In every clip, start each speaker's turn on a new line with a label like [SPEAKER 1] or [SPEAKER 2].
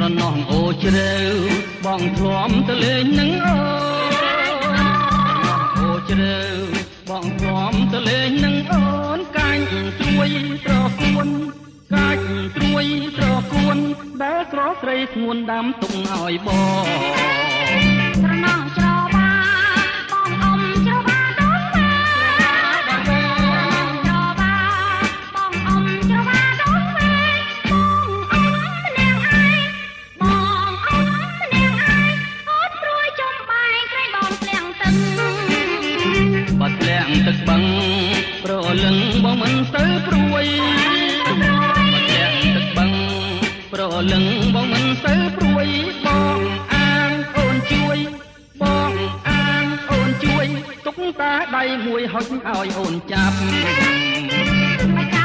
[SPEAKER 1] ស្រណោះអូជ្រៅបងធ្លាំទៅលេងនឹងអូអូជ្រៅបងធ្លាំទៅលេងនឹងអូនកាញ់ត្រួយត្រគួនកាច់ត្រួយត្រគួនដែលស្រស់ស្រីស្ងួនដាំទុកឲ្យបង
[SPEAKER 2] ទឹក
[SPEAKER 1] បឹងប្រលឹងបងមិនទៅព្រួយបាត់លាក់ទឹកបឹងប្រលឹងបងមិនទៅព្រួយបងអាងអូនជួយបងអាងអូនជួយទុកតាដៃមួយហុចឲ្យអូនចាប់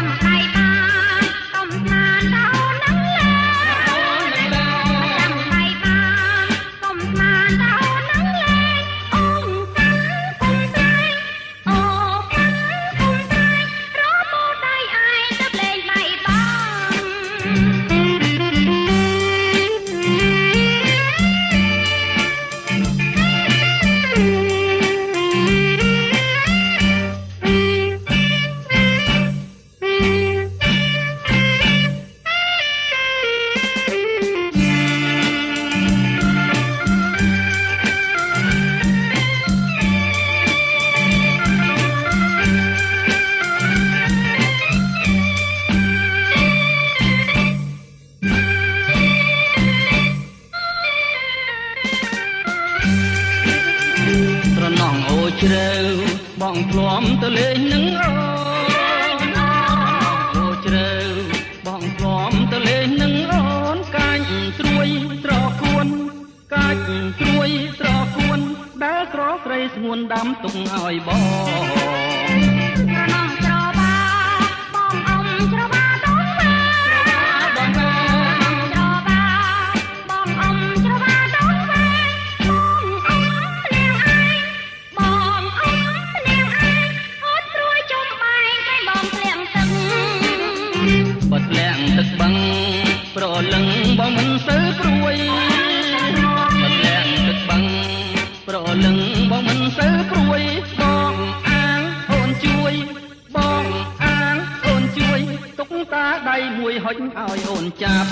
[SPEAKER 1] ជ្រៅបងធ្លាំទៅលេងនឹងអូនអូជ្រៅបងធ្លាំទៅលេងនឹងអូនកាច់ត្រួយត្រគួនកាច់ត្រួយត្រគួនដែលស្រស់ស្រីស្ងួនដាំទុកឲ្យបង បងមិនទៅព្រួយបាត់លាក់ទឹកបឹងប្រលឹងបងមិនទៅព្រួយបងអាងអូនជួយបងអាងអូនជួយទុកតាដៃមួយហុចឲ្យអូនចាប់